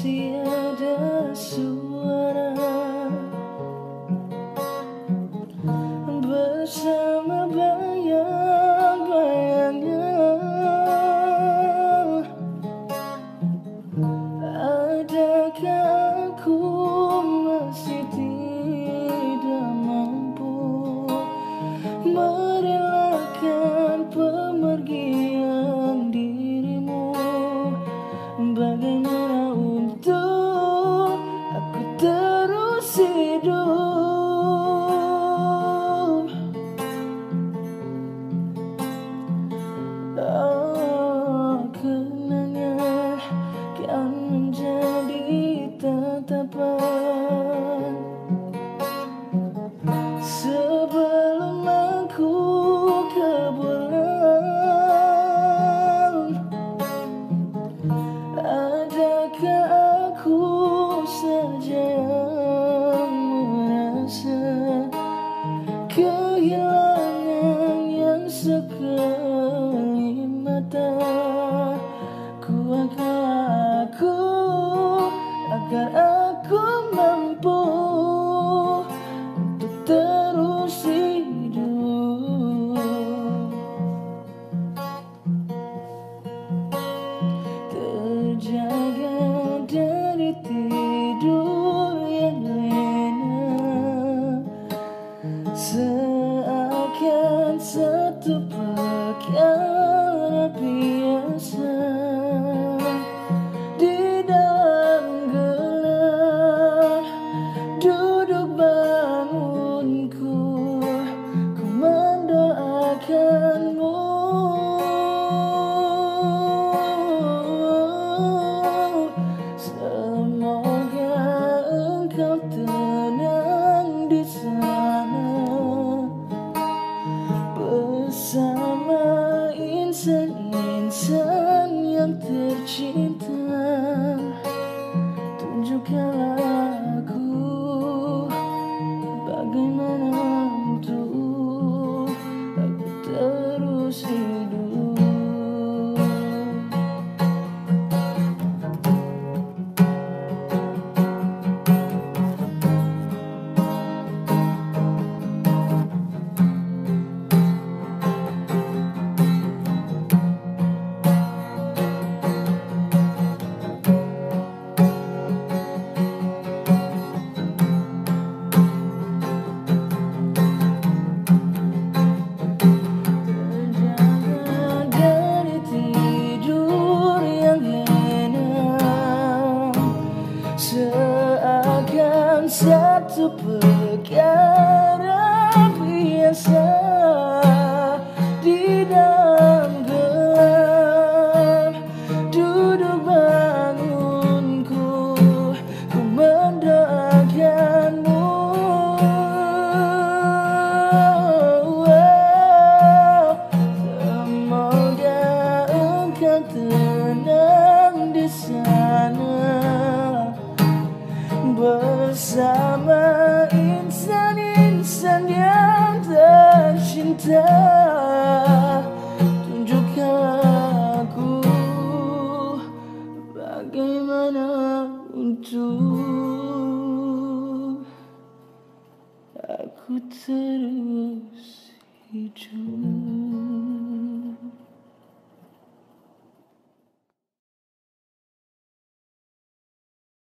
masih ada suara bersama bayang-bayangnya. Adakah aku masih tidak mampu merelakan pemergian রূপ sekali mata Ku akan aku agar aku multiplied biasa indah Tunjukkan aku Bagaimana untuk Aku terus hidup.